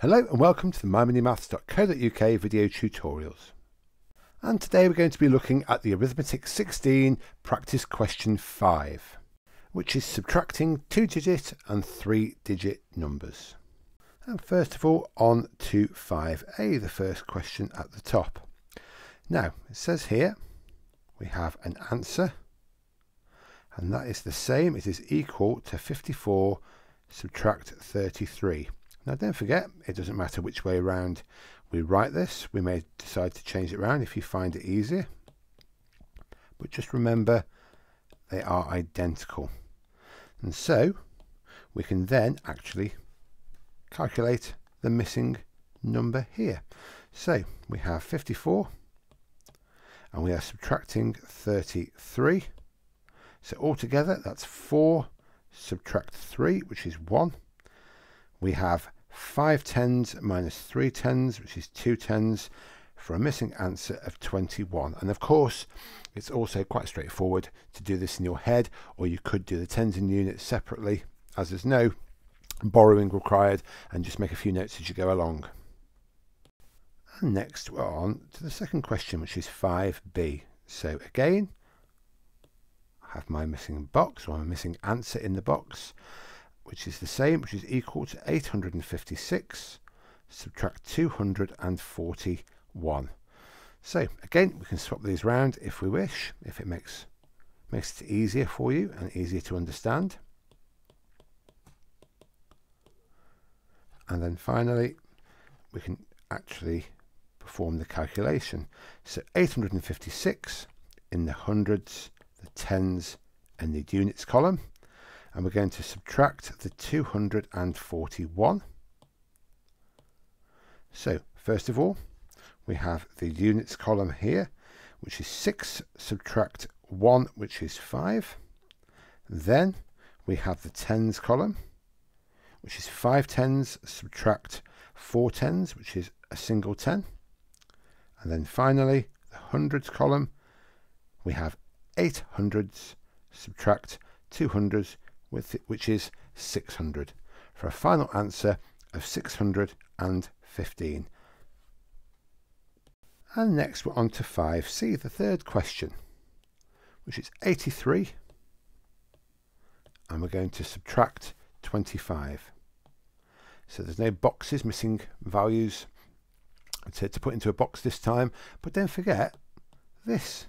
Hello and welcome to the myminimaths.co.uk video tutorials. And today we're going to be looking at the Arithmetic 16 practice question 5, which is subtracting 2-digit and 3-digit numbers. And first of all, on to 5a, the first question at the top. Now, it says here, we have an answer, and that is the same, it is equal to 54 subtract 33. Now don't forget, it doesn't matter which way around we write this. We may decide to change it around if you find it easier. But just remember, they are identical. And so, we can then actually calculate the missing number here. So, we have 54, and we are subtracting 33. So altogether, that's 4 subtract 3, which is 1. We have 5 tens minus 3 tens, which is 2 tens, for a missing answer of 21. And of course, it's also quite straightforward to do this in your head, or you could do the tens and units separately, as there's no borrowing required, and just make a few notes as you go along. And next we're on to the second question, which is 5b. So again, I have my missing box, or my missing answer in the box which is the same, which is equal to 856, subtract 241. So again, we can swap these around if we wish, if it makes, makes it easier for you and easier to understand. And then finally, we can actually perform the calculation. So 856 in the hundreds, the tens, and the units column and we're going to subtract the 241. So first of all, we have the units column here, which is 6 subtract 1, which is 5. Then we have the tens column, which is 5 tens subtract 4 tens, which is a single 10. And then finally, the hundreds column, we have 8 hundreds subtract 2 hundreds, with which is 600, for a final answer of 615. And next we're on to 5c, the third question, which is 83, and we're going to subtract 25. So there's no boxes missing values to, to put into a box this time, but don't forget this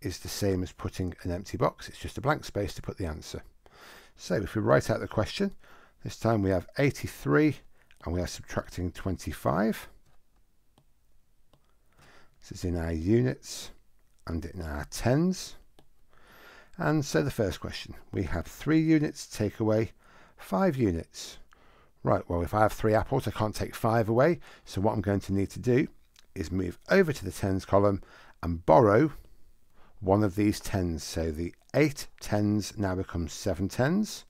is the same as putting an empty box. It's just a blank space to put the answer. So if we write out the question, this time we have 83 and we are subtracting 25. This is in our units and in our tens. And so the first question, we have three units, take away five units. Right, well, if I have three apples, I can't take five away. So what I'm going to need to do is move over to the tens column and borrow one of these tens. So the eight tens now becomes seven tens.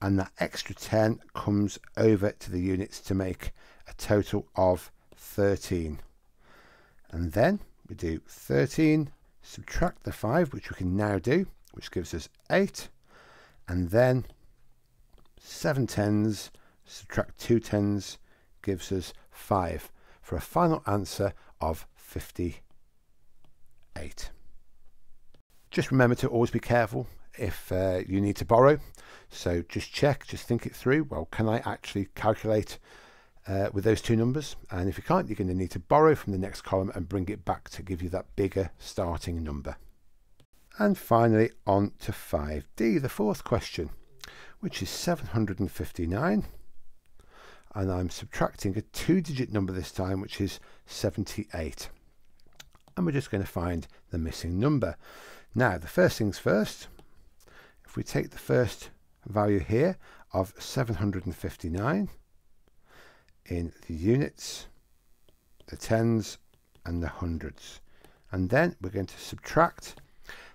And that extra 10 comes over to the units to make a total of 13. And then we do 13, subtract the 5, which we can now do, which gives us 8. And then 7 tens, subtract 2 tens, gives us 5, for a final answer of 58. Just remember to always be careful if uh, you need to borrow. So just check, just think it through. Well, can I actually calculate uh, with those two numbers? And if you can't, you're going to need to borrow from the next column and bring it back to give you that bigger starting number. And finally, on to 5D, the fourth question, which is 759. And I'm subtracting a two-digit number this time, which is 78. And we're just going to find the missing number. Now, the first things first, if we take the first value here of 759 in the units, the tens and the hundreds, and then we're going to subtract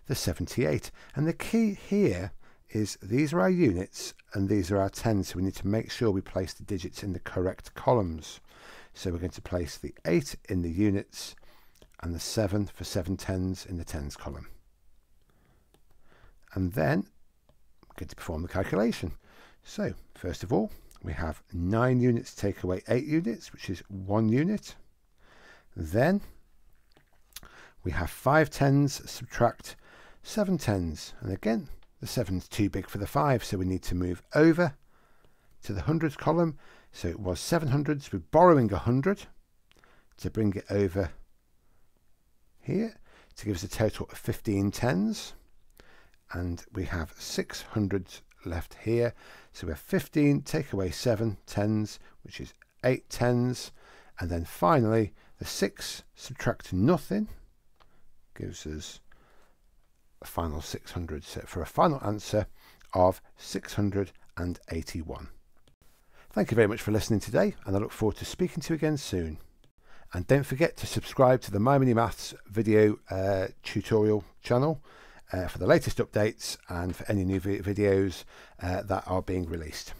the 78. And the key here is these are our units and these are our tens, so we need to make sure we place the digits in the correct columns. So we're going to place the 8 in the units and the 7 for 7 tens in the tens column and then I'm going to perform the calculation. So first of all, we have 9 units take away 8 units, which is 1 unit. Then we have 5 tens subtract 7 tens. And again, the 7's too big for the 5, so we need to move over to the hundreds column. So it was 700s. We're borrowing 100 to bring it over here to give us a total of 15 tens. And we have 600s left here. So we have 15, take away 7 tens, which is 8 tens. And then finally, the 6 subtract nothing gives us a final 600. So for a final answer of 681. Thank you very much for listening today, and I look forward to speaking to you again soon. And don't forget to subscribe to the My Mini Maths video uh, tutorial channel for the latest updates and for any new videos uh, that are being released.